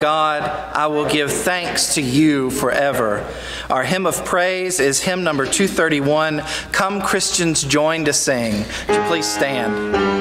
God, I will give thanks to you forever. Our hymn of praise is hymn number 231. Come, Christians, join to sing. Would you please stand?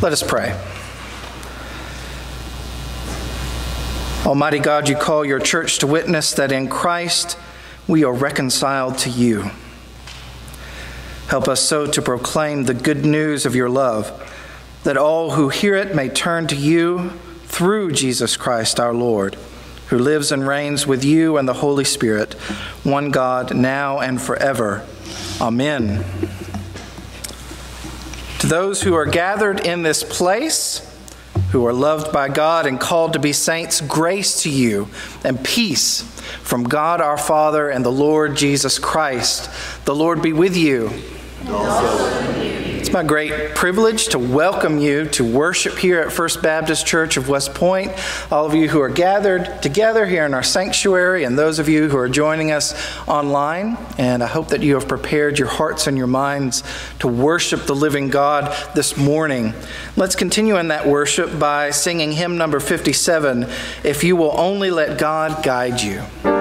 Let us pray. Almighty God, you call your church to witness that in Christ we are reconciled to you. Help us so to proclaim the good news of your love, that all who hear it may turn to you through Jesus Christ our Lord, who lives and reigns with you and the Holy Spirit, one God, now and forever. Amen. Those who are gathered in this place, who are loved by God and called to be saints, grace to you and peace from God our Father and the Lord Jesus Christ. The Lord be with you. It's my great privilege to welcome you to worship here at First Baptist Church of West Point. All of you who are gathered together here in our sanctuary, and those of you who are joining us online. And I hope that you have prepared your hearts and your minds to worship the living God this morning. Let's continue in that worship by singing hymn number 57 If You Will Only Let God Guide You.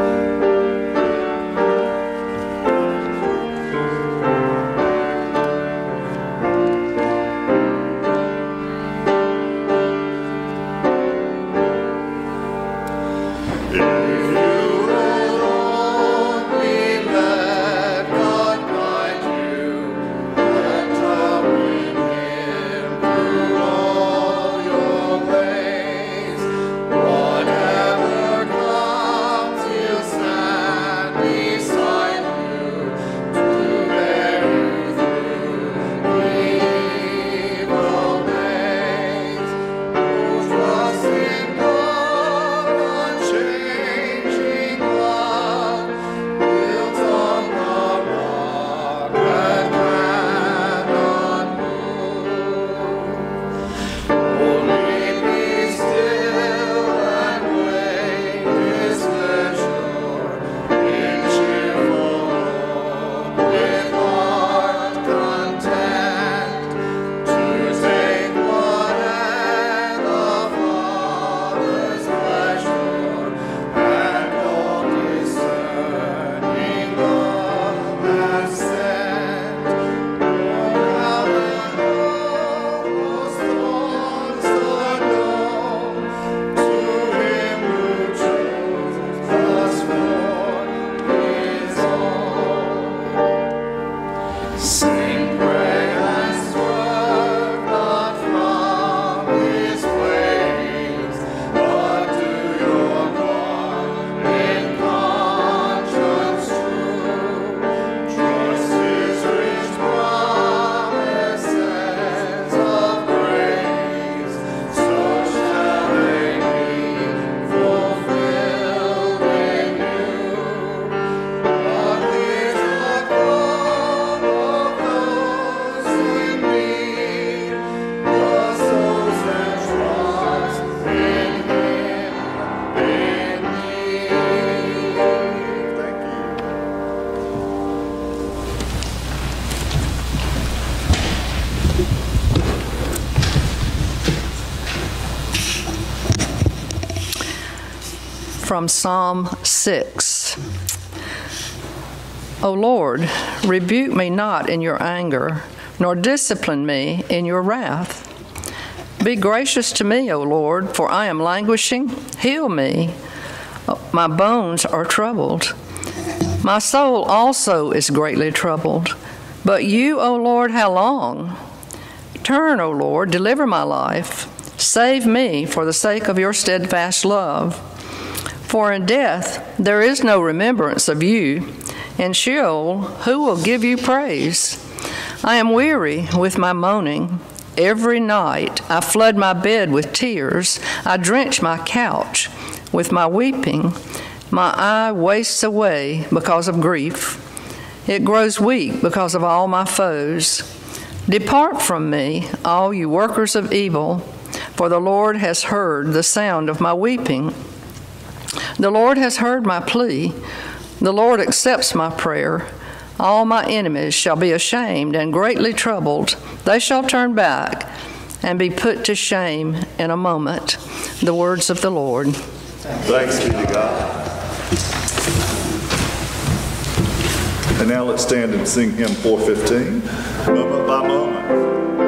From Psalm 6. O Lord, rebuke me not in your anger, nor discipline me in your wrath. Be gracious to me, O Lord, for I am languishing. Heal me. My bones are troubled. My soul also is greatly troubled. But you, O Lord, how long? Turn, O Lord, deliver my life. Save me for the sake of your steadfast love. For in death there is no remembrance of you. In Sheol, who will give you praise? I am weary with my moaning. Every night I flood my bed with tears. I drench my couch with my weeping. My eye wastes away because of grief. It grows weak because of all my foes. Depart from me, all you workers of evil, for the Lord has heard the sound of my weeping. The Lord has heard my plea. The Lord accepts my prayer. All my enemies shall be ashamed and greatly troubled. They shall turn back and be put to shame in a moment. The words of the Lord. Thanks be to God. And now let's stand and sing hymn 415, moment by moment.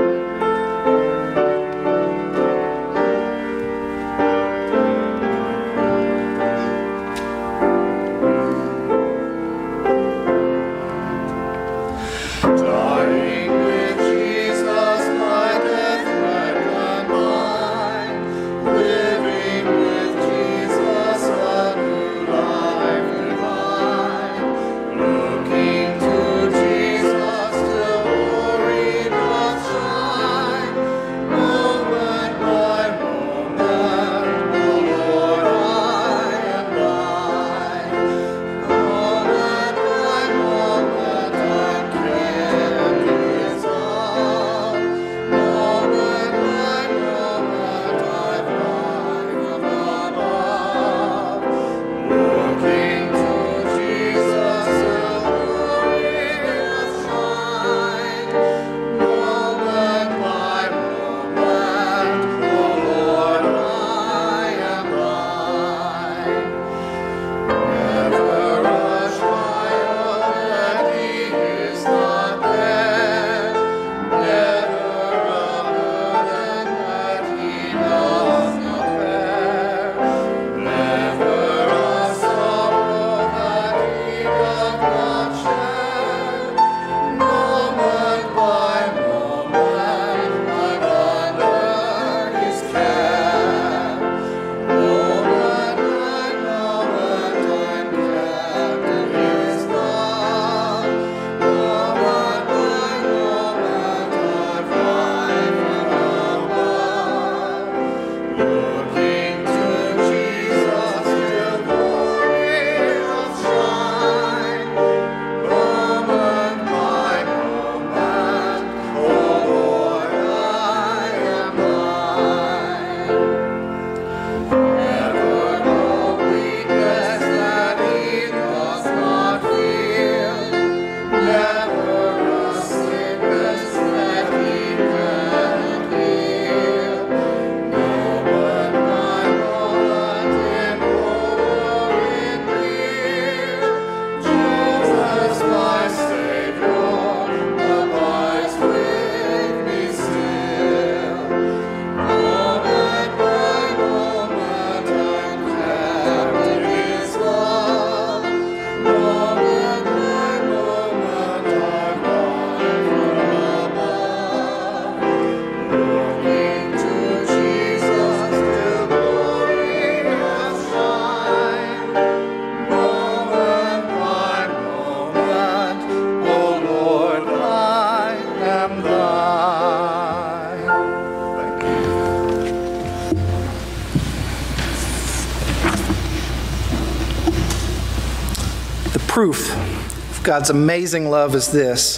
God's amazing love is this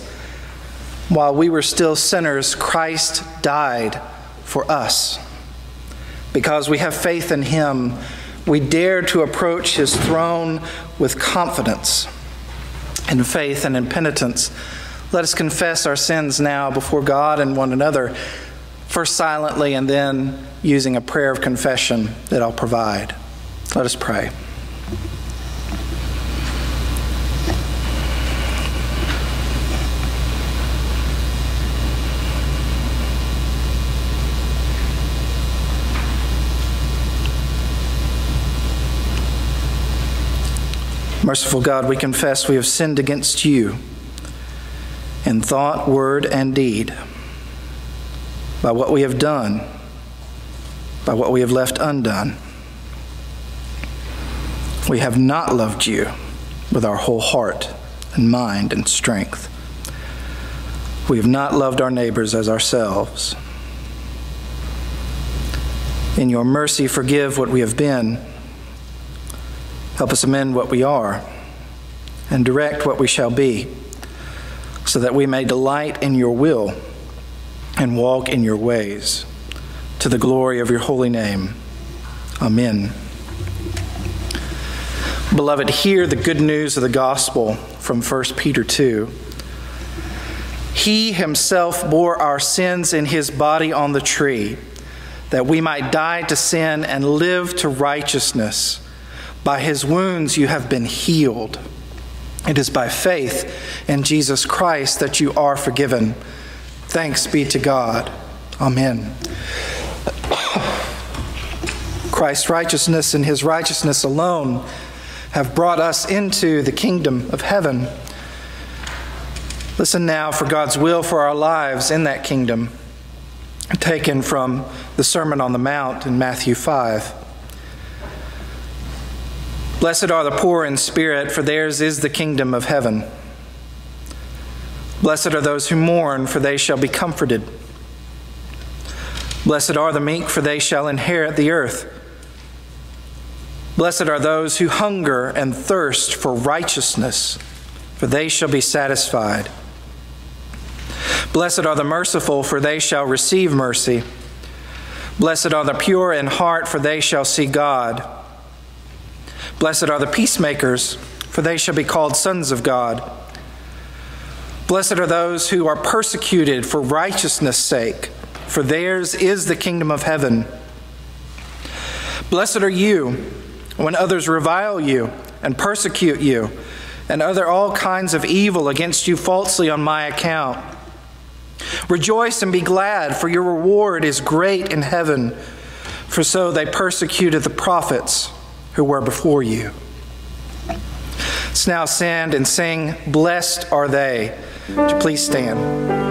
while we were still sinners, Christ died for us. Because we have faith in Him, we dare to approach His throne with confidence. In faith and in penitence, let us confess our sins now before God and one another, first silently and then using a prayer of confession that I'll provide. Let us pray. Merciful God, we confess we have sinned against you in thought, word, and deed, by what we have done, by what we have left undone. We have not loved you with our whole heart and mind and strength. We have not loved our neighbors as ourselves. In your mercy, forgive what we have been Help us amend what we are and direct what we shall be, so that we may delight in your will and walk in your ways, to the glory of your holy name. Amen. Beloved, hear the good news of the gospel from 1 Peter 2. He himself bore our sins in his body on the tree, that we might die to sin and live to righteousness. By his wounds you have been healed. It is by faith in Jesus Christ that you are forgiven. Thanks be to God. Amen. Christ's righteousness and his righteousness alone have brought us into the kingdom of heaven. Listen now for God's will for our lives in that kingdom, taken from the Sermon on the Mount in Matthew 5. Blessed are the poor in spirit, for theirs is the kingdom of heaven. Blessed are those who mourn, for they shall be comforted. Blessed are the meek, for they shall inherit the earth. Blessed are those who hunger and thirst for righteousness, for they shall be satisfied. Blessed are the merciful, for they shall receive mercy. Blessed are the pure in heart, for they shall see God. Blessed are the peacemakers, for they shall be called sons of God. Blessed are those who are persecuted for righteousness' sake, for theirs is the kingdom of heaven. Blessed are you when others revile you and persecute you and utter all kinds of evil against you falsely on my account. Rejoice and be glad, for your reward is great in heaven, for so they persecuted the prophets who were before you. Let's now stand and sing, Blessed are they. Would you please stand?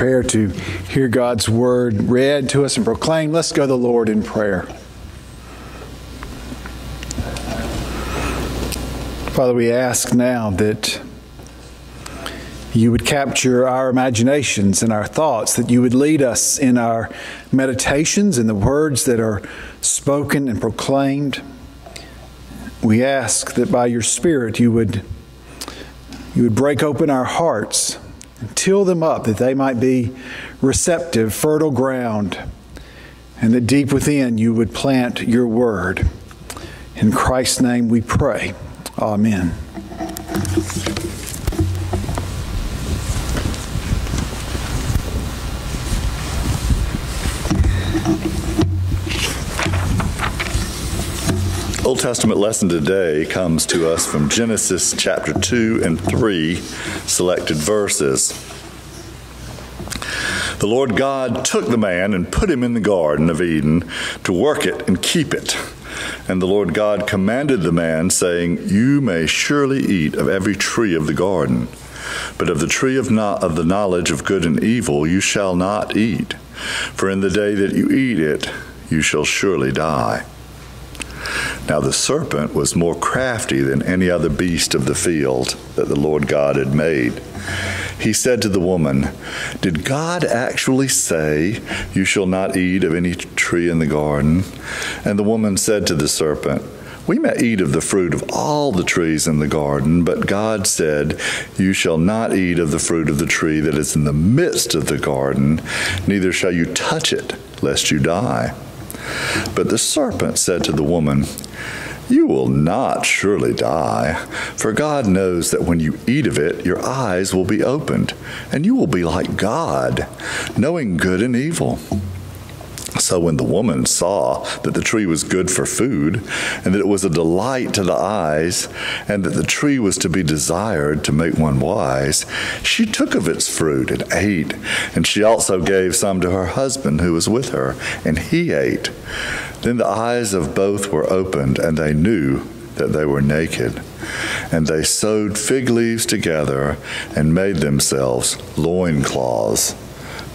Prepare to hear God's word read to us and proclaimed, let's go to the Lord in prayer. Father, we ask now that you would capture our imaginations and our thoughts, that you would lead us in our meditations and the words that are spoken and proclaimed. We ask that by your Spirit you would, you would break open our hearts till them up that they might be receptive, fertile ground, and that deep within you would plant your word. In Christ's name we pray. Amen. Old Testament lesson today comes to us from Genesis chapter 2 and 3, selected verses. The Lord God took the man and put him in the Garden of Eden to work it and keep it. And the Lord God commanded the man, saying, You may surely eat of every tree of the garden, but of the tree of, not, of the knowledge of good and evil you shall not eat, for in the day that you eat it, you shall surely die. Now the serpent was more crafty than any other beast of the field that the Lord God had made. He said to the woman, Did God actually say, You shall not eat of any tree in the garden? And the woman said to the serpent, we may eat of the fruit of all the trees in the garden, but God said, You shall not eat of the fruit of the tree that is in the midst of the garden, neither shall you touch it, lest you die. But the serpent said to the woman, You will not surely die, for God knows that when you eat of it, your eyes will be opened, and you will be like God, knowing good and evil. So when the woman saw that the tree was good for food, and that it was a delight to the eyes, and that the tree was to be desired to make one wise, she took of its fruit and ate. And she also gave some to her husband who was with her, and he ate. Then the eyes of both were opened, and they knew that they were naked. And they sewed fig leaves together and made themselves loincloths.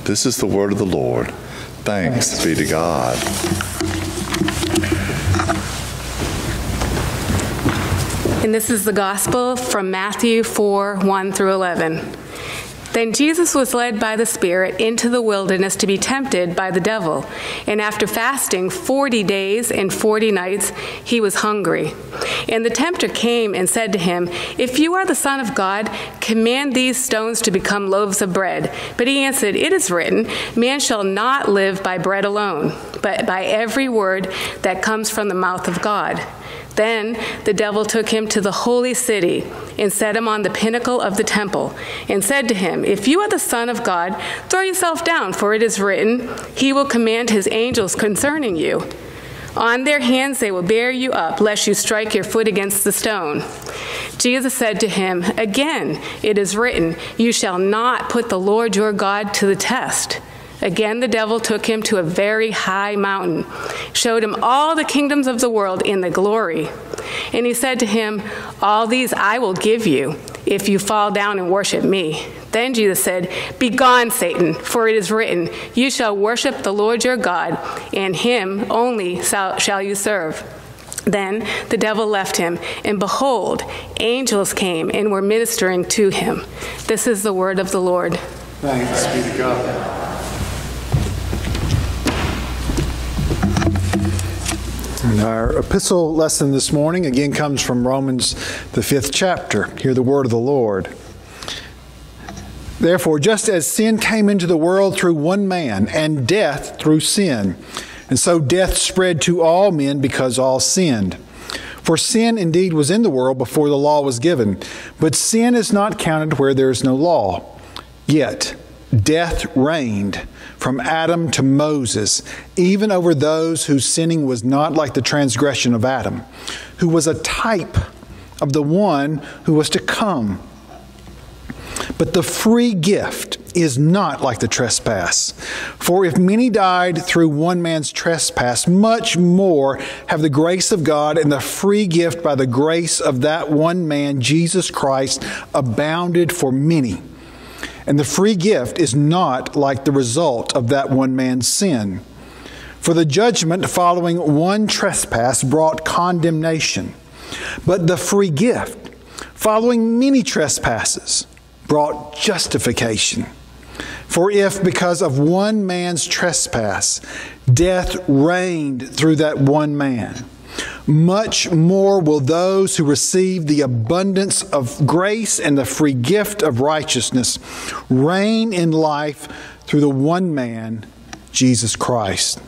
This is the word of the Lord. Thanks be to God. And this is the gospel from Matthew 4 1 through 11. Then Jesus was led by the Spirit into the wilderness to be tempted by the devil. And after fasting 40 days and 40 nights, he was hungry. And the tempter came and said to him, If you are the Son of God, command these stones to become loaves of bread. But he answered, It is written, Man shall not live by bread alone, but by every word that comes from the mouth of God. Then the devil took him to the holy city and set him on the pinnacle of the temple and said to him, If you are the Son of God, throw yourself down, for it is written, He will command His angels concerning you. On their hands they will bear you up, lest you strike your foot against the stone. Jesus said to him, Again, it is written, You shall not put the Lord your God to the test. Again, the devil took him to a very high mountain, showed him all the kingdoms of the world in the glory. And he said to him, All these I will give you if you fall down and worship me. Then Jesus said, Begone, Satan, for it is written, You shall worship the Lord your God, and him only shall you serve. Then the devil left him, and behold, angels came and were ministering to him. This is the word of the Lord. Thanks be to God. Our epistle lesson this morning again comes from Romans, the fifth chapter. Hear the word of the Lord. Therefore, just as sin came into the world through one man, and death through sin, and so death spread to all men because all sinned. For sin indeed was in the world before the law was given, but sin is not counted where there is no law. Yet, death reigned from Adam to Moses, even over those whose sinning was not like the transgression of Adam, who was a type of the one who was to come. But the free gift is not like the trespass. For if many died through one man's trespass, much more have the grace of God and the free gift by the grace of that one man, Jesus Christ, abounded for many. And the free gift is not like the result of that one man's sin. For the judgment following one trespass brought condemnation, but the free gift following many trespasses brought justification. For if, because of one man's trespass, death reigned through that one man, much more will those who receive the abundance of grace and the free gift of righteousness reign in life through the one man, Jesus Christ.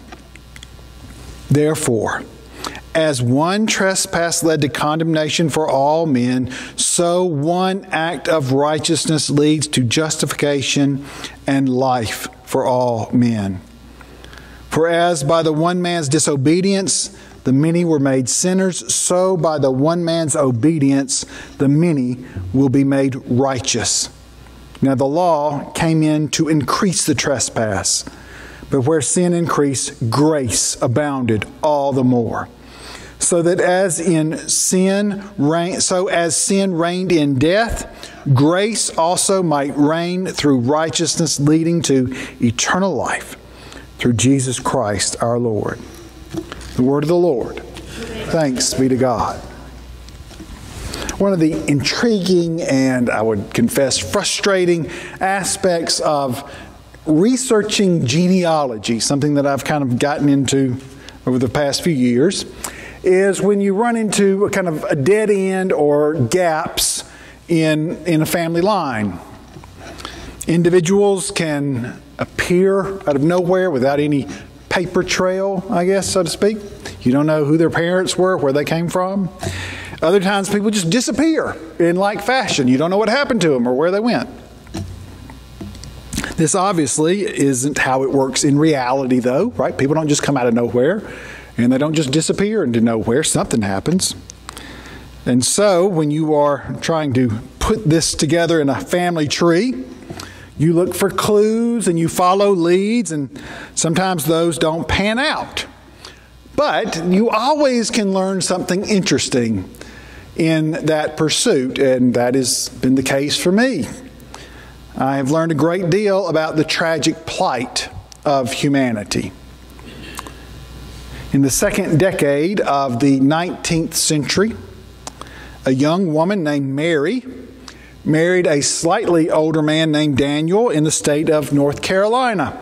Therefore, as one trespass led to condemnation for all men, so one act of righteousness leads to justification and life for all men. For as by the one man's disobedience the many were made sinners, so by the one man's obedience the many will be made righteous. Now the law came in to increase the trespass, but where sin increased, grace abounded all the more so that as in sin so as sin reigned in death, grace also might reign through righteousness, leading to eternal life through Jesus Christ our Lord. The word of the Lord. Thanks be to God. One of the intriguing and I would confess frustrating aspects of researching genealogy, something that I've kind of gotten into over the past few years, is when you run into a kind of a dead end or gaps in, in a family line. Individuals can appear out of nowhere without any paper trail, I guess, so to speak. You don't know who their parents were, where they came from. Other times, people just disappear in like fashion. You don't know what happened to them or where they went. This obviously isn't how it works in reality, though, right? People don't just come out of nowhere and they don't just disappear into nowhere. Something happens. And so, when you are trying to put this together in a family tree, you look for clues and you follow leads, and sometimes those don't pan out. But you always can learn something interesting in that pursuit, and that has been the case for me. I have learned a great deal about the tragic plight of humanity. In the second decade of the 19th century, a young woman named Mary married a slightly older man named Daniel in the state of North Carolina.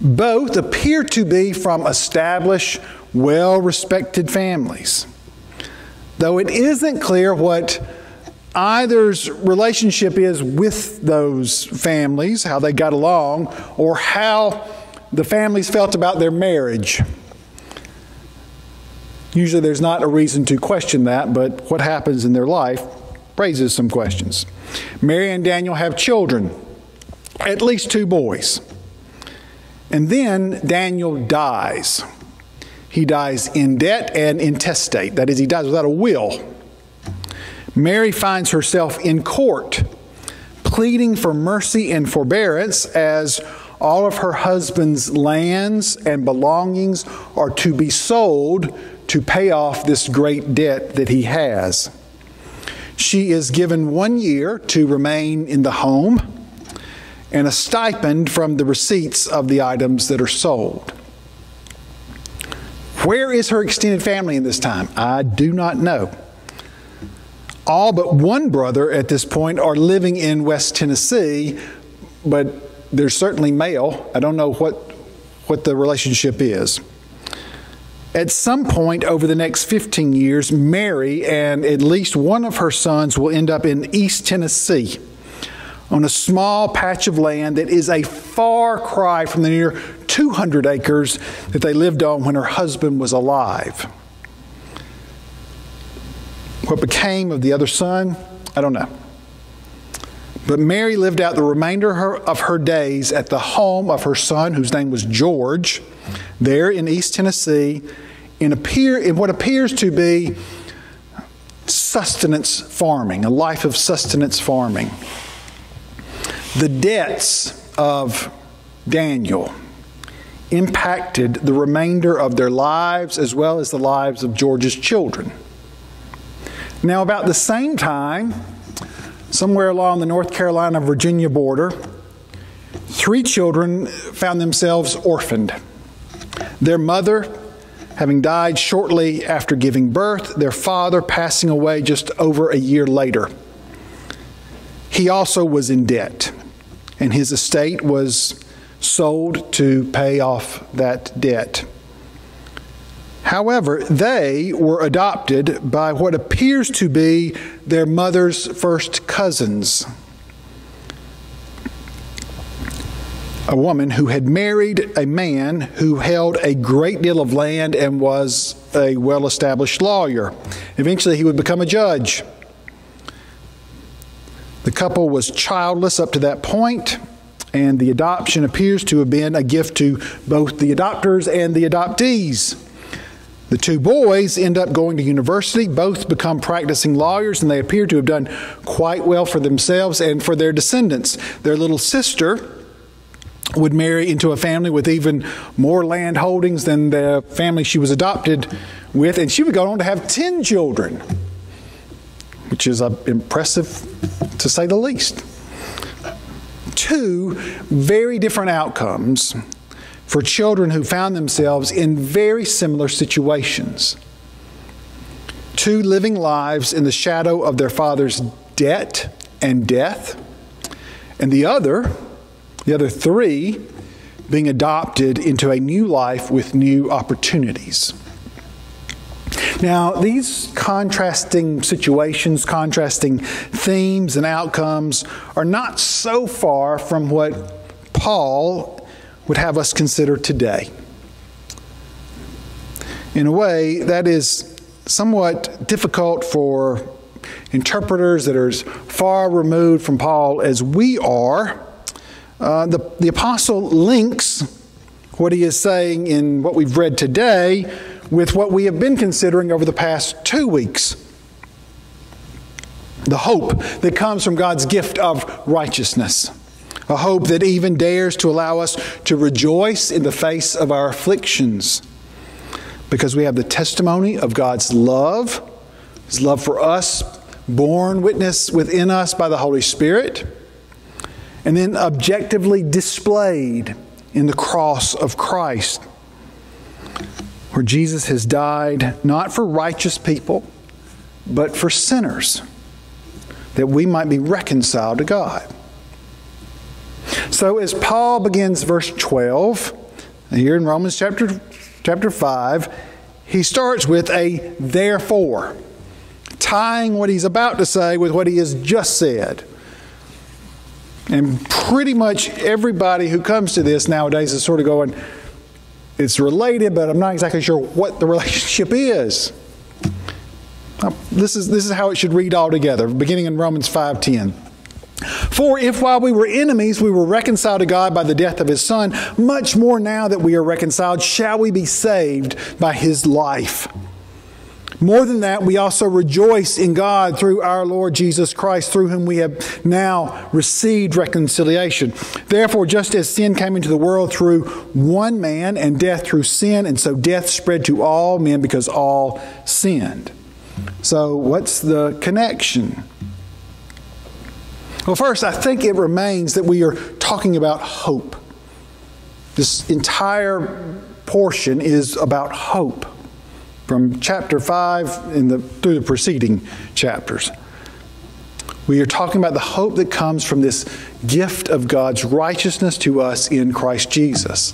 Both appear to be from established, well respected families. Though it isn't clear what either's relationship is with those families, how they got along, or how the families felt about their marriage. Usually there's not a reason to question that, but what happens in their life raises some questions. Mary and Daniel have children, at least two boys. And then Daniel dies. He dies in debt and intestate. That is, he dies without a will. Mary finds herself in court, pleading for mercy and forbearance as all of her husband's lands and belongings are to be sold to pay off this great debt that he has. She is given one year to remain in the home and a stipend from the receipts of the items that are sold. Where is her extended family in this time? I do not know. All but one brother at this point are living in West Tennessee, but they're certainly male. I don't know what, what the relationship is. At some point over the next 15 years, Mary and at least one of her sons will end up in East Tennessee on a small patch of land that is a far cry from the near 200 acres that they lived on when her husband was alive. What became of the other son, I don't know. But Mary lived out the remainder of her days at the home of her son, whose name was George there in East Tennessee in, appear, in what appears to be sustenance farming, a life of sustenance farming. The debts of Daniel impacted the remainder of their lives as well as the lives of George's children. Now, about the same time, somewhere along the North Carolina Virginia border, three children found themselves orphaned. Their mother having died shortly after giving birth, their father passing away just over a year later. He also was in debt, and his estate was sold to pay off that debt. However, they were adopted by what appears to be their mother's first cousins. A woman who had married a man who held a great deal of land and was a well established lawyer. Eventually, he would become a judge. The couple was childless up to that point, and the adoption appears to have been a gift to both the adopters and the adoptees. The two boys end up going to university, both become practicing lawyers, and they appear to have done quite well for themselves and for their descendants. Their little sister would marry into a family with even more land holdings than the family she was adopted with, and she would go on to have 10 children, which is uh, impressive to say the least. Two very different outcomes for children who found themselves in very similar situations. Two living lives in the shadow of their father's debt and death, and the other the other three being adopted into a new life with new opportunities. Now, these contrasting situations, contrasting themes and outcomes are not so far from what Paul would have us consider today. In a way, that is somewhat difficult for interpreters that are as far removed from Paul as we are uh, the, the apostle links what he is saying in what we've read today with what we have been considering over the past two weeks. The hope that comes from God's gift of righteousness. A hope that even dares to allow us to rejoice in the face of our afflictions. Because we have the testimony of God's love, His love for us, born witness within us by the Holy Spirit and then objectively displayed in the cross of Christ, where Jesus has died not for righteous people, but for sinners, that we might be reconciled to God. So, as Paul begins verse 12, here in Romans chapter, chapter 5, he starts with a therefore, tying what he's about to say with what he has just said. And pretty much everybody who comes to this nowadays is sort of going, it's related, but I'm not exactly sure what the relationship is. This is, this is how it should read all together, beginning in Romans 5.10. For if while we were enemies we were reconciled to God by the death of his Son, much more now that we are reconciled shall we be saved by his life. More than that, we also rejoice in God through our Lord Jesus Christ, through whom we have now received reconciliation. Therefore, just as sin came into the world through one man, and death through sin, and so death spread to all men because all sinned. So, what's the connection? Well, first, I think it remains that we are talking about hope. This entire portion is about hope from chapter 5 in the, through the preceding chapters. We are talking about the hope that comes from this gift of God's righteousness to us in Christ Jesus.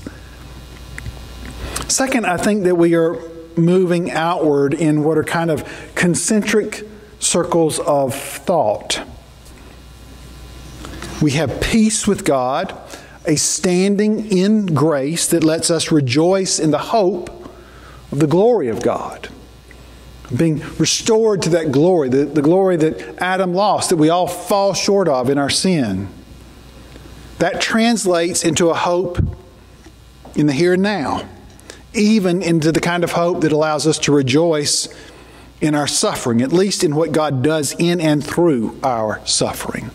Second, I think that we are moving outward in what are kind of concentric circles of thought. We have peace with God, a standing in grace that lets us rejoice in the hope of the glory of God. Being restored to that glory, the, the glory that Adam lost, that we all fall short of in our sin. That translates into a hope in the here and now, even into the kind of hope that allows us to rejoice in our suffering, at least in what God does in and through our suffering.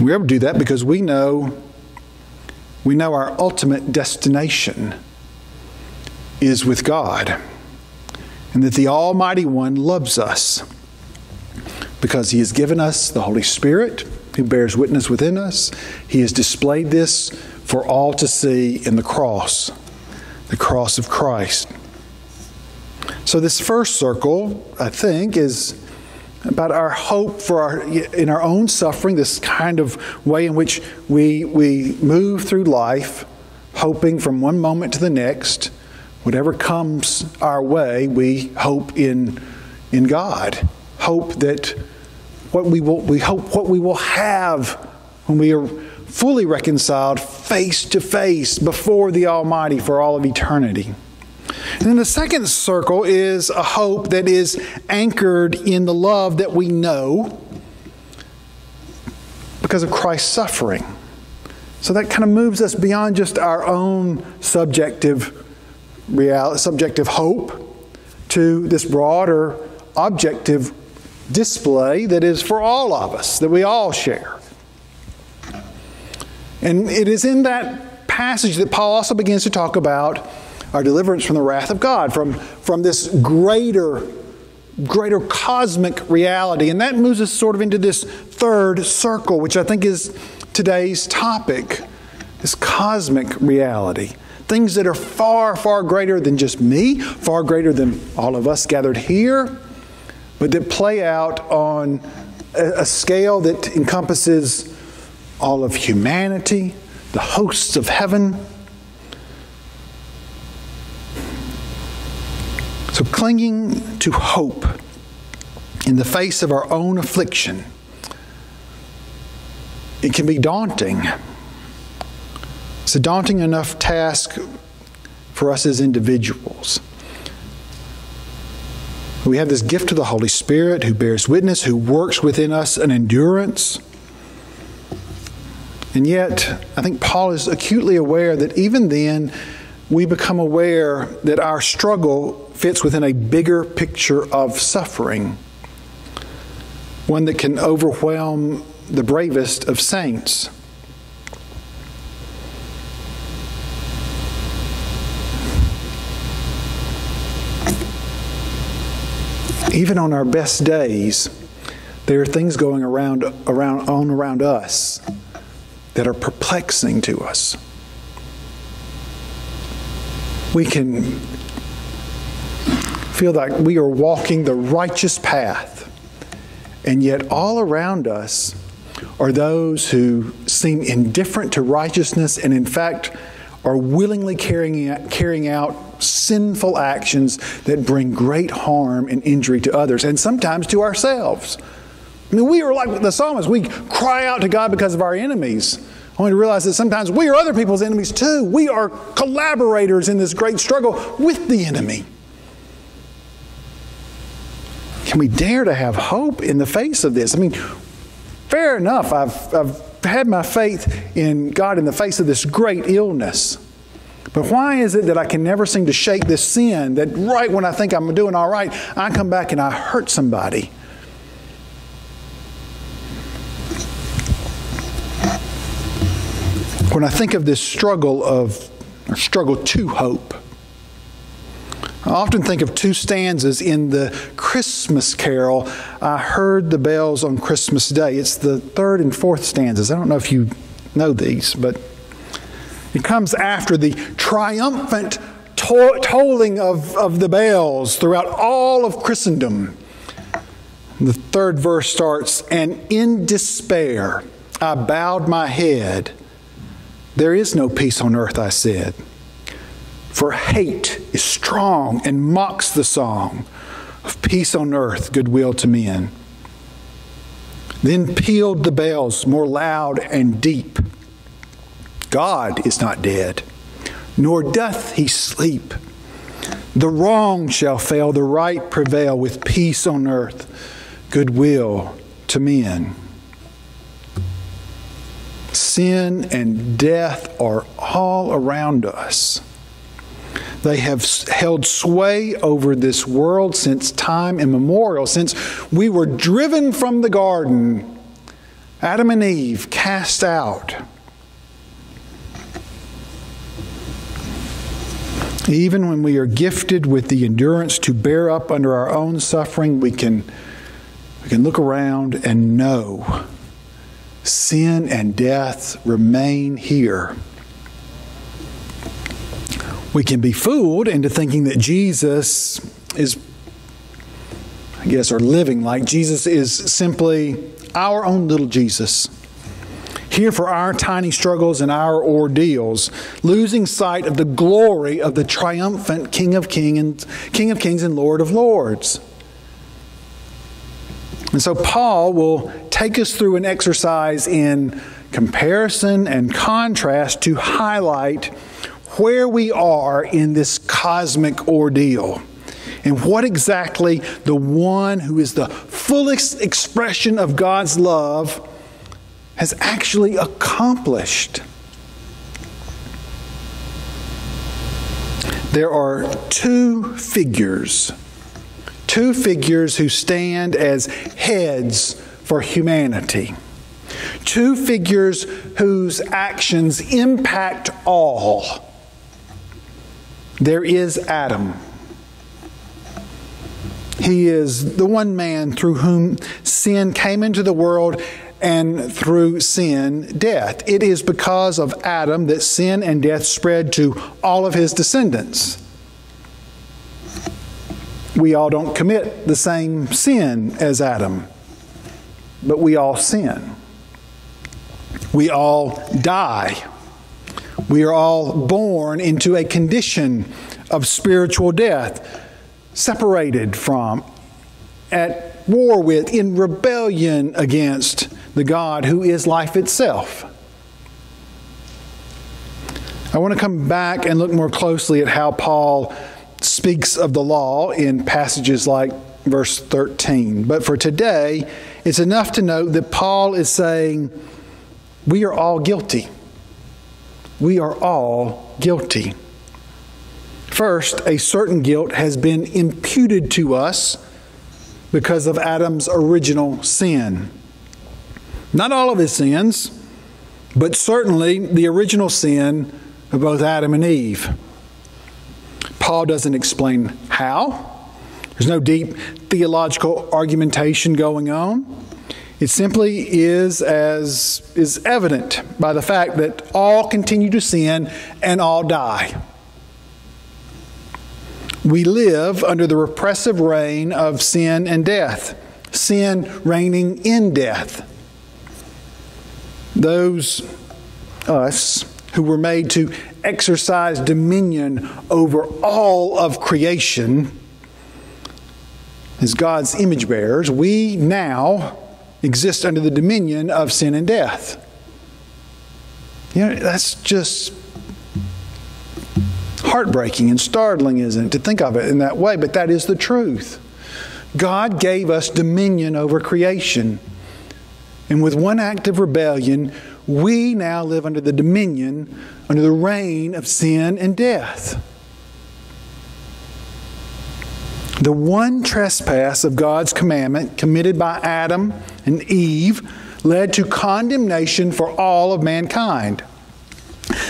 We ever do that because we know we know our ultimate destination is with God and that the Almighty One loves us. because He has given us the Holy Spirit who bears witness within us. He has displayed this for all to see in the cross, the cross of Christ. So, this first circle, I think, is about our hope for our in our own suffering, this kind of way in which we we move through life, hoping from one moment to the next, whatever comes our way, we hope in in God. Hope that what we will we hope what we will have when we are fully reconciled face to face before the Almighty for all of eternity. And then the second circle is a hope that is anchored in the love that we know because of Christ's suffering. So that kind of moves us beyond just our own subjective reality, subjective hope to this broader objective display that is for all of us, that we all share. And it is in that passage that Paul also begins to talk about our deliverance from the wrath of God, from, from this greater, greater cosmic reality. And that moves us sort of into this third circle, which I think is today's topic this cosmic reality. Things that are far, far greater than just me, far greater than all of us gathered here, but that play out on a, a scale that encompasses all of humanity, the hosts of heaven So, clinging to hope in the face of our own affliction, it can be daunting. It's a daunting enough task for us as individuals. We have this gift of the Holy Spirit who bears witness, who works within us an endurance. And yet, I think Paul is acutely aware that even then, we become aware that our struggle fits within a bigger picture of suffering, one that can overwhelm the bravest of saints. Even on our best days, there are things going around, around on around us that are perplexing to us. We can feel like we are walking the righteous path, and yet all around us are those who seem indifferent to righteousness and, in fact, are willingly carrying out, carrying out sinful actions that bring great harm and injury to others, and sometimes to ourselves. I mean, we are like the psalmist. We cry out to God because of our enemies only to realize that sometimes we are other people's enemies too. We are collaborators in this great struggle with the enemy. Can we dare to have hope in the face of this? I mean, fair enough, I've, I've had my faith in God in the face of this great illness. But why is it that I can never seem to shake this sin that right when I think I'm doing all right, I come back and I hurt somebody? When I think of this struggle of, struggle to hope, I often think of two stanzas in the Christmas carol, I heard the bells on Christmas Day. It's the third and fourth stanzas. I don't know if you know these, but it comes after the triumphant to- tolling of, of the bells throughout all of Christendom. The third verse starts, And in despair I bowed my head there is no peace on earth, I said. For hate is strong and mocks the song of peace on earth, goodwill to men. Then pealed the bells more loud and deep. God is not dead, nor doth he sleep. The wrong shall fail, the right prevail with peace on earth, goodwill to men. Sin and death are all around us. They have held sway over this world since time immemorial, since we were driven from the garden, Adam and Eve cast out. Even when we are gifted with the endurance to bear up under our own suffering, we can we can look around and know sin and death remain here. We can be fooled into thinking that Jesus is, I guess, or living like Jesus is simply our own little Jesus. Here for our tiny struggles and our ordeals, losing sight of the glory of the triumphant King of King and King of Kings and Lord of Lords. And so Paul will take us through an exercise in comparison and contrast to highlight where we are in this cosmic ordeal and what exactly the one who is the fullest expression of God's love has actually accomplished. There are two figures two figures who stand as heads for humanity. Two figures whose actions impact all. There is Adam. He is the one man through whom sin came into the world and through sin, death. It is because of Adam that sin and death spread to all of his descendants we all don't commit the same sin as Adam, but we all sin. We all die. We are all born into a condition of spiritual death, separated from, at war with, in rebellion against the God who is life itself. I want to come back and look more closely at how Paul speaks of the law in passages like verse 13. But for today, it's enough to note that Paul is saying, We are all guilty. We are all guilty. First, a certain guilt has been imputed to us because of Adam's original sin. Not all of his sins, but certainly the original sin of both Adam and Eve. Paul doesn't explain how. There's no deep theological argumentation going on. It simply is as is evident by the fact that all continue to sin and all die. We live under the repressive reign of sin and death, sin reigning in death. Those us who were made to exercise dominion over all of creation as God's image bearers, we now exist under the dominion of sin and death. You know, that's just heartbreaking and startling, isn't it, to think of it in that way? But that is the truth. God gave us dominion over creation. And with one act of rebellion, we now live under the dominion, under the reign of sin and death. The one trespass of God's commandment committed by Adam and Eve led to condemnation for all of mankind.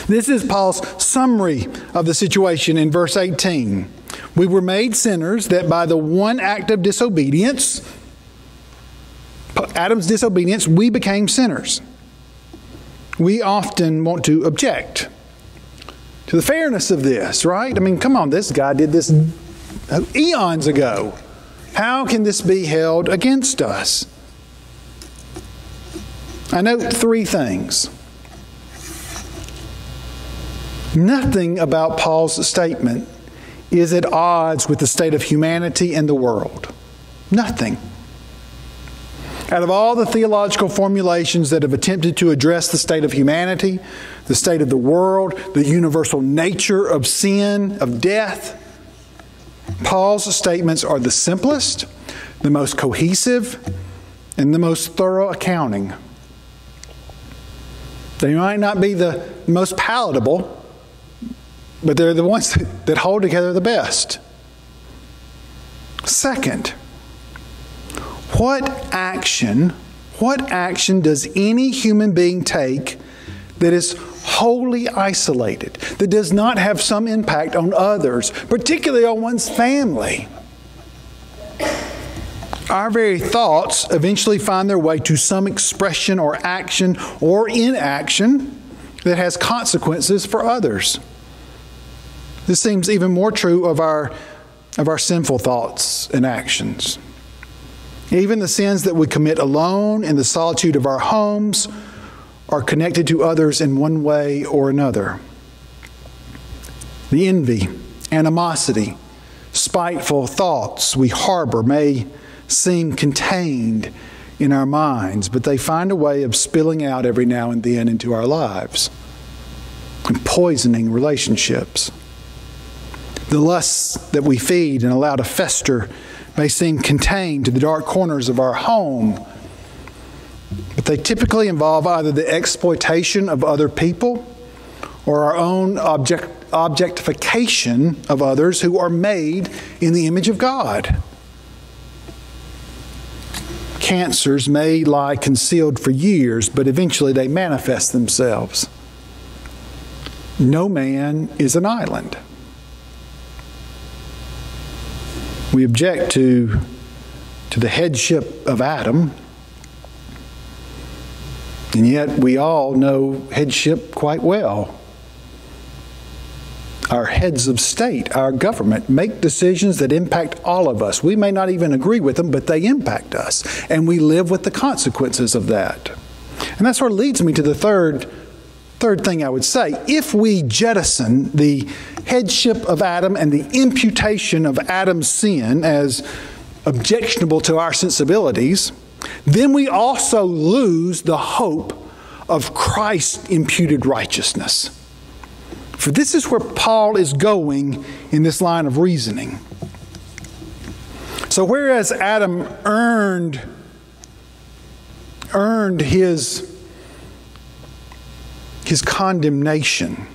This is Paul's summary of the situation in verse 18. We were made sinners that by the one act of disobedience, Adam's disobedience, we became sinners we often want to object to the fairness of this, right? I mean, come on, this guy did this eons ago. How can this be held against us? I note three things. Nothing about Paul's statement is at odds with the state of humanity and the world. Nothing. Out of all the theological formulations that have attempted to address the state of humanity, the state of the world, the universal nature of sin, of death, Paul's statements are the simplest, the most cohesive, and the most thorough accounting. They might not be the most palatable, but they're the ones that hold together the best. Second, what action, what action does any human being take that is wholly isolated, that does not have some impact on others, particularly on one's family? our very thoughts eventually find their way to some expression or action or inaction that has consequences for others. This seems even more true of our, of our sinful thoughts and actions. Even the sins that we commit alone in the solitude of our homes are connected to others in one way or another. The envy, animosity, spiteful thoughts we harbor may seem contained in our minds, but they find a way of spilling out every now and then into our lives and poisoning relationships. The lusts that we feed and allow to fester may seem contained to the dark corners of our home, but they typically involve either the exploitation of other people or our own object, objectification of others who are made in the image of God. Cancers may lie concealed for years, but eventually they manifest themselves. No man is an island. We object to, to the headship of Adam, and yet we all know headship quite well. Our heads of state, our government, make decisions that impact all of us. We may not even agree with them, but they impact us, and we live with the consequences of that. And that sort of leads me to the third Third thing I would say if we jettison the headship of Adam and the imputation of Adam's sin as objectionable to our sensibilities, then we also lose the hope of Christ's imputed righteousness. For this is where Paul is going in this line of reasoning. So whereas Adam earned earned his his condemnation.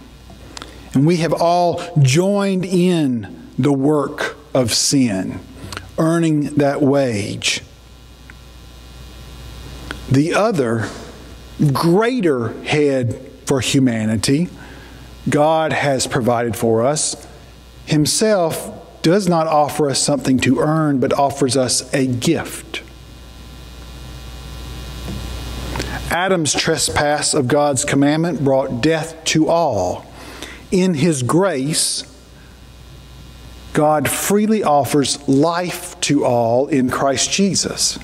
And we have all joined in the work of sin, earning that wage. The other, greater head for humanity, God has provided for us, Himself does not offer us something to earn, but offers us a gift. Adam's trespass of God's commandment brought death to all. In his grace, God freely offers life to all in Christ Jesus.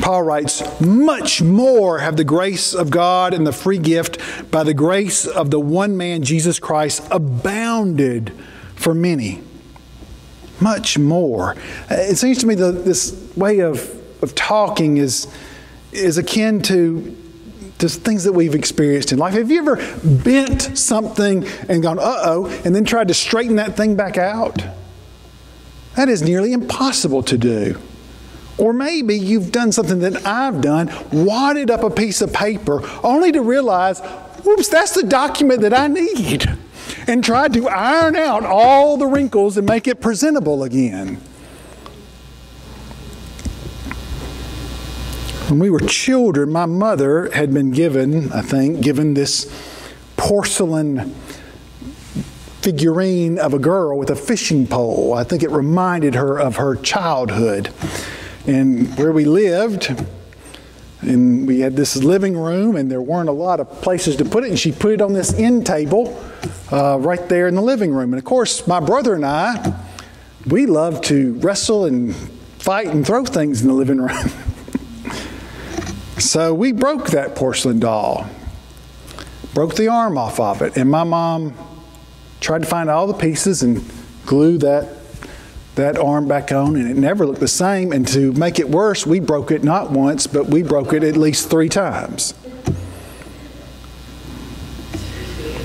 Paul writes, Much more have the grace of God and the free gift by the grace of the one man, Jesus Christ, abounded for many. Much more. It seems to me that this way of, of talking is is akin to just things that we've experienced in life. Have you ever bent something and gone, uh oh, and then tried to straighten that thing back out? That is nearly impossible to do. Or maybe you've done something that I've done, wadded up a piece of paper, only to realize, whoops, that's the document that I need, and tried to iron out all the wrinkles and make it presentable again. When we were children, my mother had been given, I think, given this porcelain figurine of a girl with a fishing pole. I think it reminded her of her childhood. And where we lived, and we had this living room, and there weren't a lot of places to put it. And she put it on this end table uh, right there in the living room. And of course, my brother and I, we love to wrestle and fight and throw things in the living room. So we broke that porcelain doll, broke the arm off of it, and my mom tried to find all the pieces and glue that that arm back on, and it never looked the same. And to make it worse, we broke it not once, but we broke it at least three times.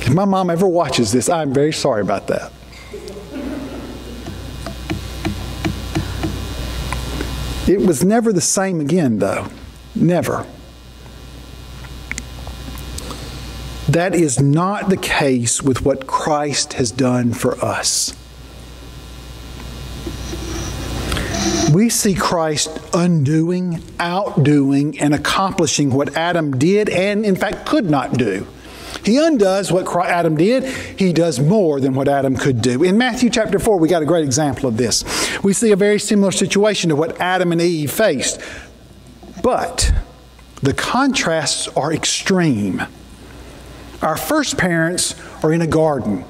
If my mom ever watches this, I'm very sorry about that. It was never the same again, though. Never. That is not the case with what Christ has done for us. We see Christ undoing, outdoing, and accomplishing what Adam did and, in fact, could not do. He undoes what Adam did. He does more than what Adam could do. In Matthew chapter 4, we got a great example of this. We see a very similar situation to what Adam and Eve faced. But the contrasts are extreme. Our first parents are in a garden.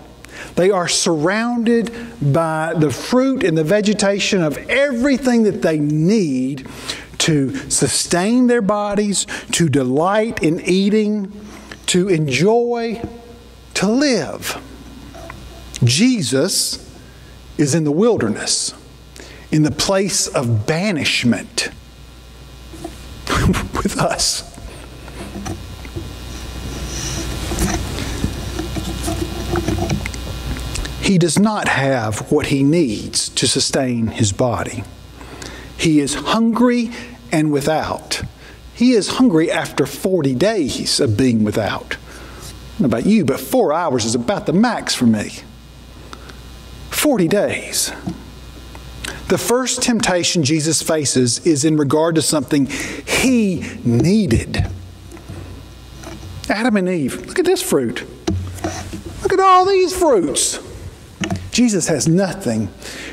They are surrounded by the fruit and the vegetation of everything that they need to sustain their bodies, to delight in eating, to enjoy, to live. Jesus is in the wilderness, in the place of banishment with us. He does not have what he needs to sustain his body. He is hungry and without. He is hungry after 40 days of being without. About you, but four hours is about the max for me. 40 days. The first temptation Jesus faces is in regard to something he needed. Adam and Eve, look at this fruit. Look at all these fruits. Jesus has nothing.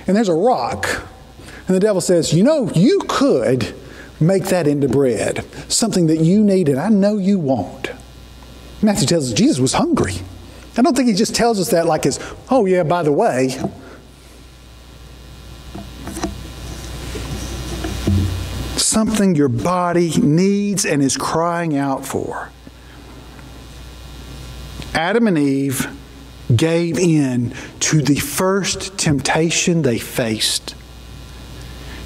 And there's a rock. And the devil says, You know, you could make that into bread, something that you need and I know you won't. Matthew tells us Jesus was hungry. I don't think he just tells us that like it's, oh, yeah, by the way. Something your body needs and is crying out for. Adam and Eve gave in to the first temptation they faced.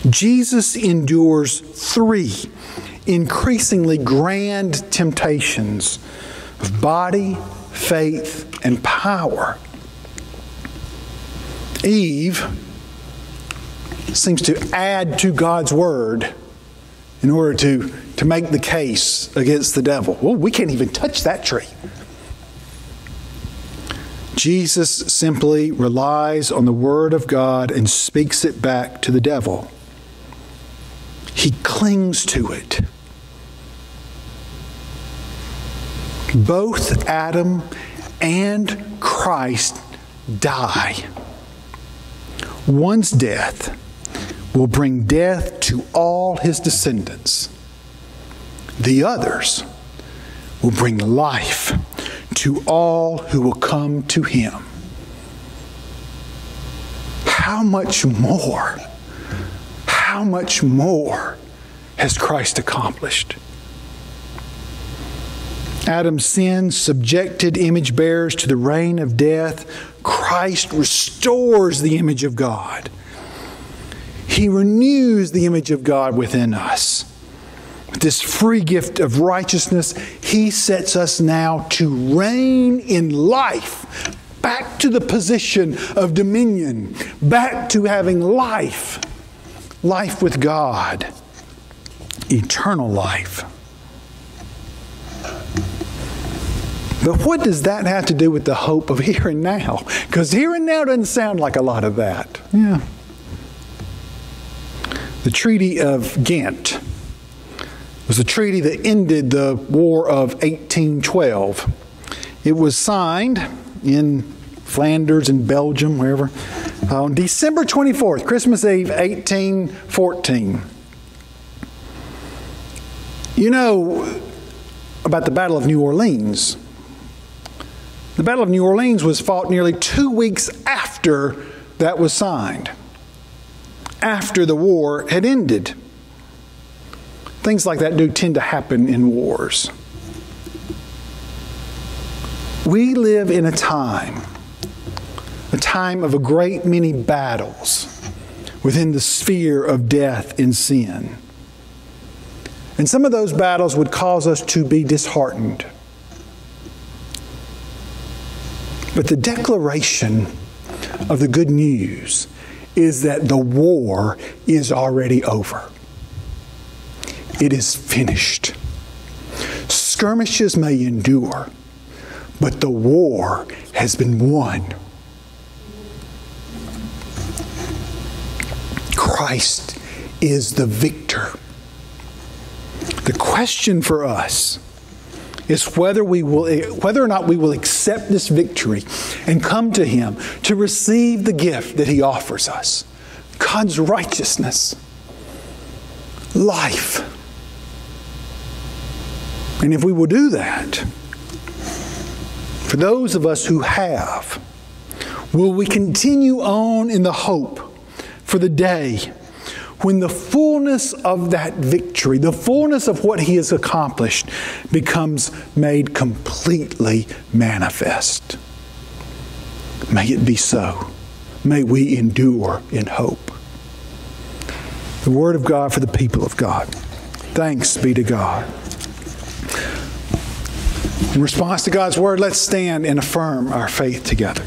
Jesus endures three increasingly grand temptations of body, faith, and power. Eve seems to add to God's word in order to, to make the case against the devil. Well, we can't even touch that tree. Jesus simply relies on the Word of God and speaks it back to the devil. He clings to it. Both Adam and Christ die. One's death will bring death to all his descendants. The others will bring life to all who will come to him. How much more, how much more has Christ accomplished? Adam's sin subjected image bearers to the reign of death. Christ restores the image of God. He renews the image of God within us With this free gift of righteousness, He sets us now to reign in life, back to the position of dominion, back to having life, life with God, eternal life. But what does that have to do with the hope of here and now? Because here and now doesn't sound like a lot of that. Yeah. The Treaty of Ghent was a treaty that ended the War of 1812. It was signed in Flanders and Belgium, wherever, on December 24th, Christmas Eve, 1814. You know about the Battle of New Orleans. The Battle of New Orleans was fought nearly two weeks after that was signed, after the war had ended. Things like that do tend to happen in wars. We live in a time, a time of a great many battles within the sphere of death and sin. And some of those battles would cause us to be disheartened. But the declaration of the good news is that the war is already over. It is finished. Skirmishes may endure, but the war has been won. Christ is the victor. The question for us is whether we will eh, whether or not we will accept this victory and come to him to receive the gift that he offers us. God's righteousness. Life. And if we will do that, for those of us who have, will we continue on in the hope for the day when the fullness of that victory, the fullness of what he has accomplished, becomes made completely manifest. May it be so. May we endure in hope. The Word of God for the people of God. Thanks be to God. In response to God's Word, let's stand and affirm our faith together.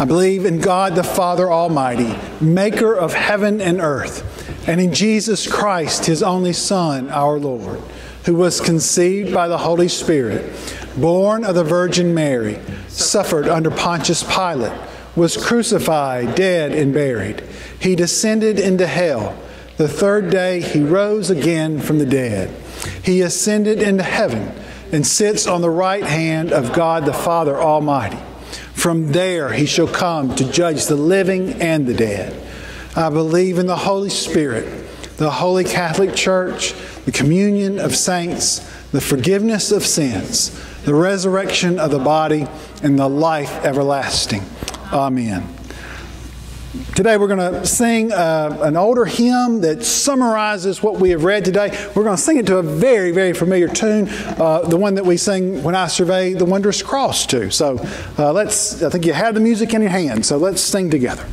I believe in God the Father Almighty, maker of heaven and earth, and in Jesus Christ, his only Son, our Lord, who was conceived by the Holy Spirit, born of the Virgin Mary, suffered under Pontius Pilate, was crucified, dead, and buried. He descended into hell. The third day he rose again from the dead. He ascended into heaven and sits on the right hand of God the Father Almighty. From there he shall come to judge the living and the dead. I believe in the Holy Spirit, the Holy Catholic Church, the communion of saints, the forgiveness of sins, the resurrection of the body, and the life everlasting. Amen. Today we're going to sing uh, an older hymn that summarizes what we have read today. We're going to sing it to a very, very familiar tune, uh, the one that we sing when I survey the wondrous cross to. So uh, let's, I think you have the music in your hand, so let's sing together.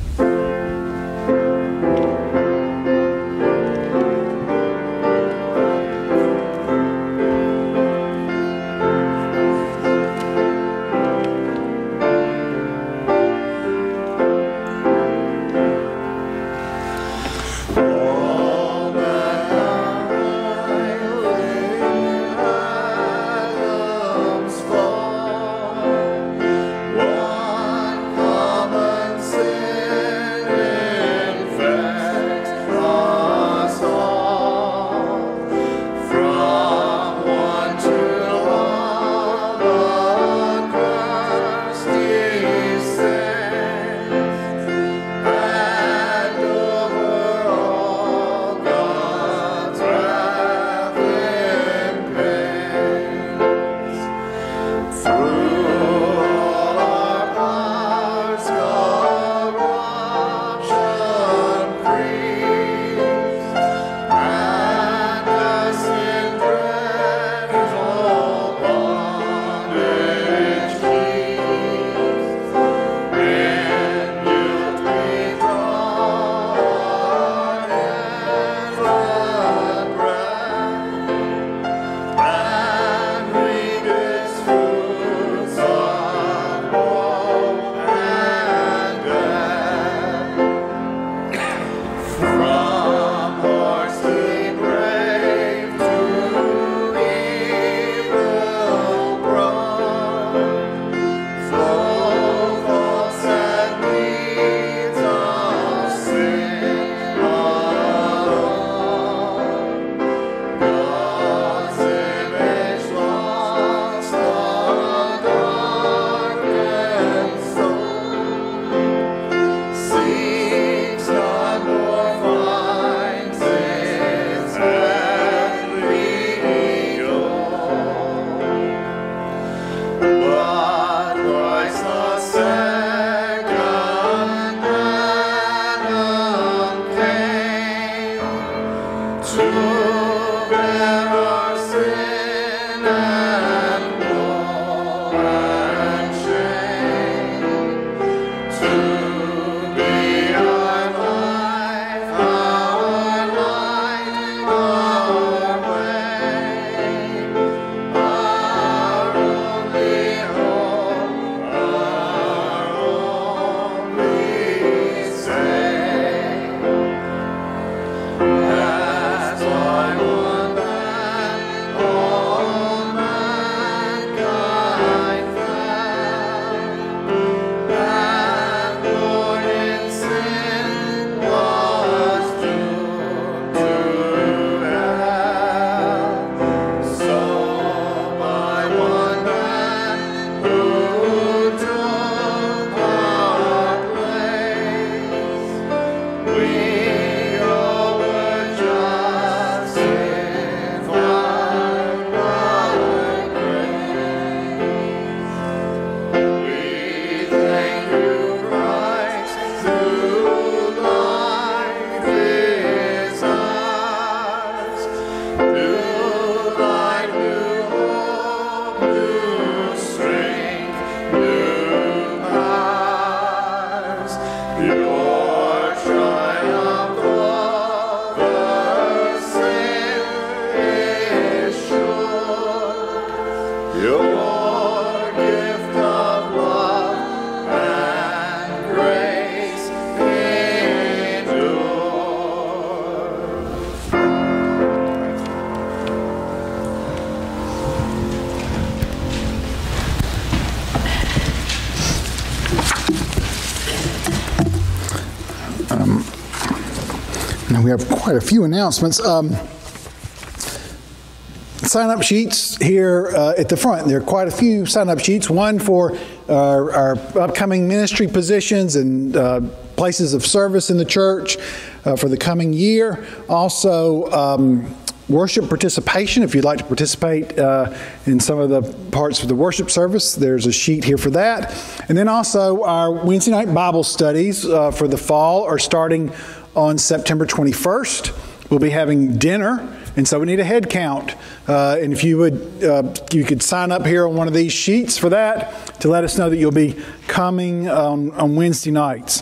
A few announcements. Um, sign up sheets here uh, at the front. There are quite a few sign up sheets. One for our, our upcoming ministry positions and uh, places of service in the church uh, for the coming year. Also, um, worship participation. If you'd like to participate uh, in some of the parts of the worship service, there's a sheet here for that. And then also, our Wednesday night Bible studies uh, for the fall are starting on September 21st. We'll be having dinner. And so we need a head count. Uh, and if you would, uh, you could sign up here on one of these sheets for that to let us know that you'll be coming on, on Wednesday nights.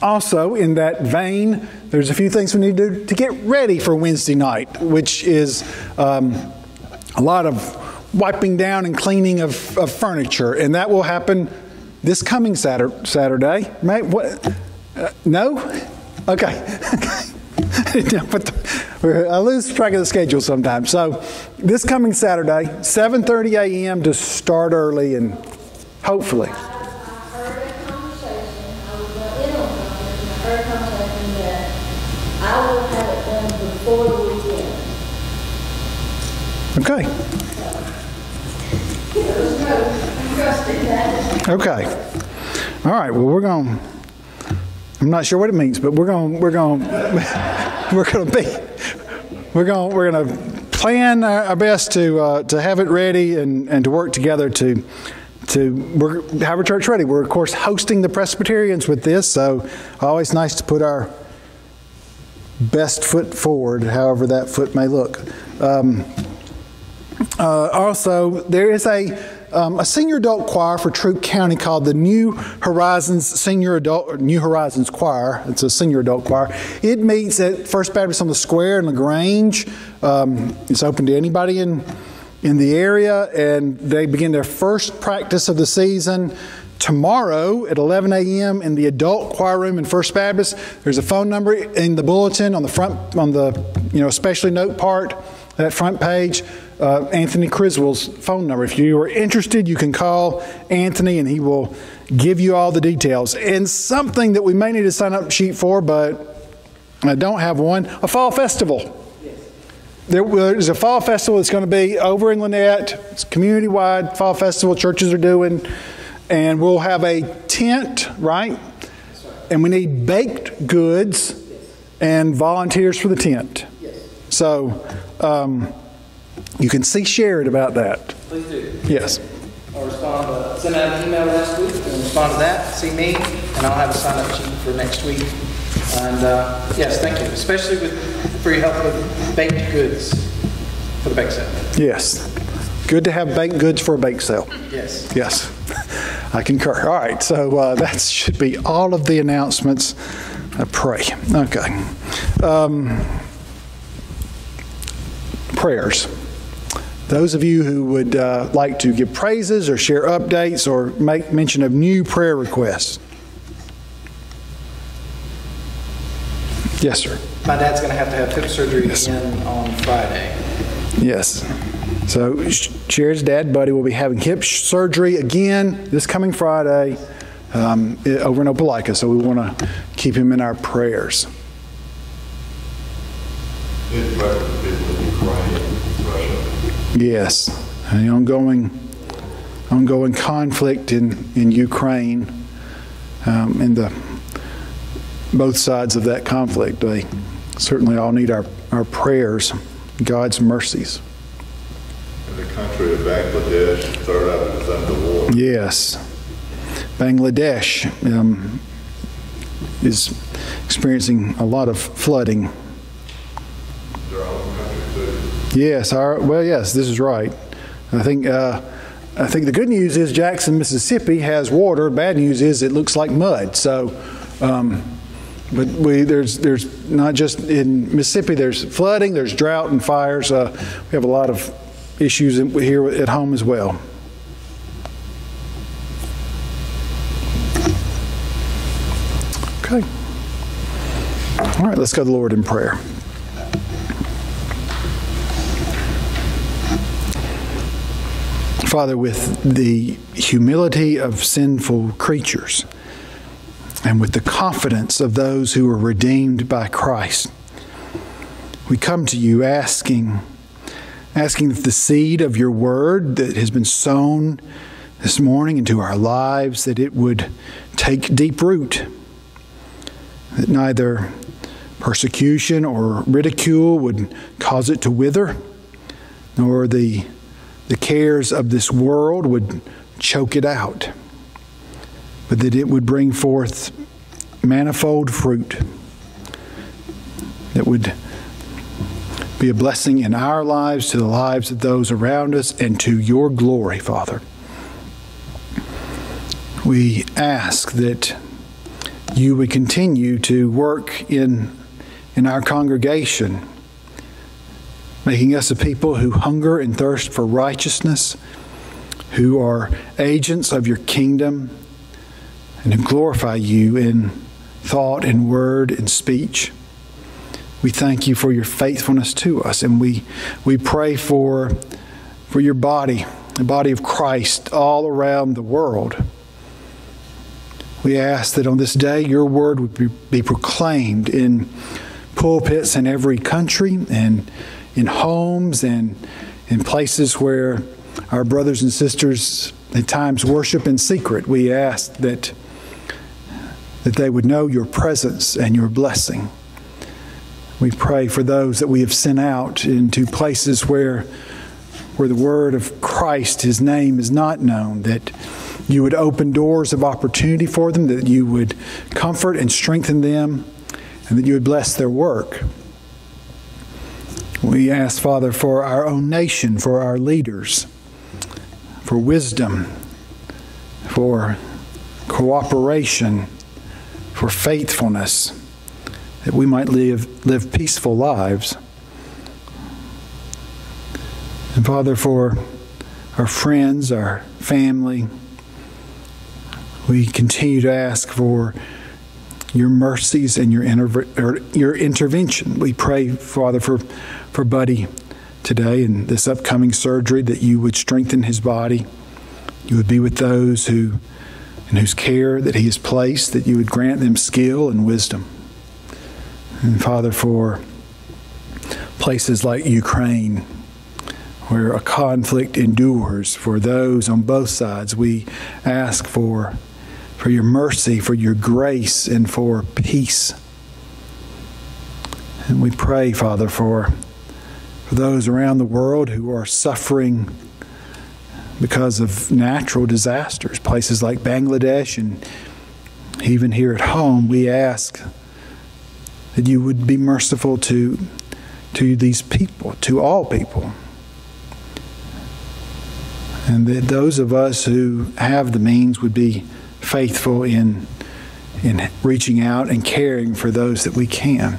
Also, in that vein, there's a few things we need to do to get ready for Wednesday night, which is um, a lot of wiping down and cleaning of, of, furniture, and that will happen this coming Saturday. Saturday. May, what? Uh, no? Okay. Uh, I lose track of the schedule sometimes. So, this coming Saturday, 7:30 a.m. to start early, and hopefully. Okay. Okay. All right. Well, we're going. I'm not sure what it means, but we're going. We're going. we're going to be. We're going. We're going to plan our best to uh, to have it ready and, and to work together to to work, have our church ready. We're of course hosting the Presbyterians with this, so always nice to put our best foot forward, however that foot may look. Um, uh, also, there is a, um, a senior adult choir for Troup County called the New Horizons Senior Adult New Horizons Choir. It's a senior adult choir. It meets at First Baptist on the Square in LaGrange. Um, it's open to anybody in in the area, and they begin their first practice of the season tomorrow at 11 a.m. in the adult choir room in First Baptist. There's a phone number in the bulletin on the front on the you know especially note part that front page uh, Anthony Criswell's phone number. If you are interested, you can call Anthony and he will give you all the details. And something that we may need a sign up sheet for, but I don't have one a fall festival. There's a fall festival that's going to be over in Lanett. It's community wide fall festival churches are doing. And we'll have a tent, right? And we need baked goods and volunteers for the tent. So, um, you can see Sharon about that. Please do. Yes. I'll respond, uh, send out an email last week and respond to that, see me, and I'll have a sign up sheet for next week. And uh, yes, thank you, especially with, for your help with baked goods for the bake sale. Yes. Good to have baked goods for a bake sale. Yes. Yes. I concur. All right, so uh, that should be all of the announcements. I pray. Okay. Um, prayers. Those of you who would uh, like to give praises or share updates or make mention of new prayer requests. Yes, sir. My dad's going to have to have hip surgery yes. again on Friday. Yes. So Sharon's dad, Buddy, will be having hip surgery again this coming Friday um, over in Opelika. So we want to keep him in our prayers. Yes, the ongoing, ongoing conflict in, in Ukraine, um, and the both sides of that conflict, they certainly all need our, our prayers, God's mercies. the country of Bangladesh, third out is under war. Yes, Bangladesh um, is experiencing a lot of flooding Yes, our, well, yes, this is right. I think uh, I think the good news is Jackson, Mississippi has water. Bad news is it looks like mud. So, um, but we there's there's not just in Mississippi. There's flooding, there's drought and fires. Uh, we have a lot of issues here at home as well. Okay. All right, let's go to the Lord in prayer. Father, with the humility of sinful creatures and with the confidence of those who are redeemed by Christ, We come to you asking, asking that the seed of your word that has been sown this morning into our lives, that it would take deep root, that neither persecution or ridicule would cause it to wither, nor the, the cares of this world would choke it out, but that it would bring forth manifold fruit that would be a blessing in our lives, to the lives of those around us, and to your glory, Father. We ask that you would continue to work in, in our congregation, making us a people who hunger and thirst for righteousness, who are agents of your kingdom, and who glorify you in thought and word and speech. We thank you for your faithfulness to us, and we, we pray for, for your body, the body of Christ all around the world. We ask that on this day your word would be, be proclaimed in pulpits in every country and in homes and in places where our brothers and sisters at times worship in secret. We ask that, that they would know your presence and your blessing. We pray for those that we have sent out into places where, where the word of Christ, his name, is not known, that you would open doors of opportunity for them, that you would comfort and strengthen them, and that you would bless their work. We ask, Father, for our own nation, for our leaders, for wisdom, for cooperation, for faithfulness that we might live, live peaceful lives. And Father, for our friends, our family, we continue to ask for your mercies and your, your intervention. We pray, Father, for, for Buddy today and this upcoming surgery that you would strengthen his body. You would be with those who in whose care that he is placed, that you would grant them skill and wisdom. And Father, for places like Ukraine, where a conflict endures, for those on both sides, we ask for, for your mercy, for your grace, and for peace. And we pray, Father, for, for those around the world who are suffering because of natural disasters, places like Bangladesh and even here at home, we ask that you would be merciful to, to these people, to all people. And that those of us who have the means would be faithful in, in reaching out and caring for those that we can.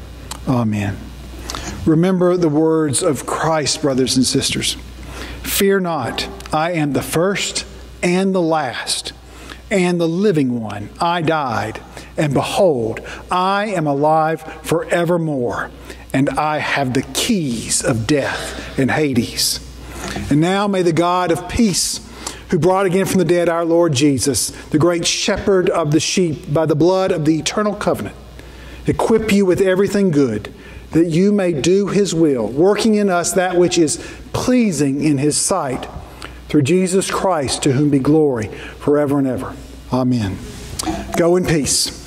Amen. Remember the words of Christ, brothers and sisters. Fear not, I am the first and the last, and the living one. I died, and behold, I am alive forevermore, and I have the keys of death and Hades. And now may the God of peace, who brought again from the dead our Lord Jesus, the great shepherd of the sheep, by the blood of the eternal covenant, equip you with everything good, that you may do his will, working in us that which is pleasing in his sight through Jesus Christ, to whom be glory forever and ever. Amen. Go in peace.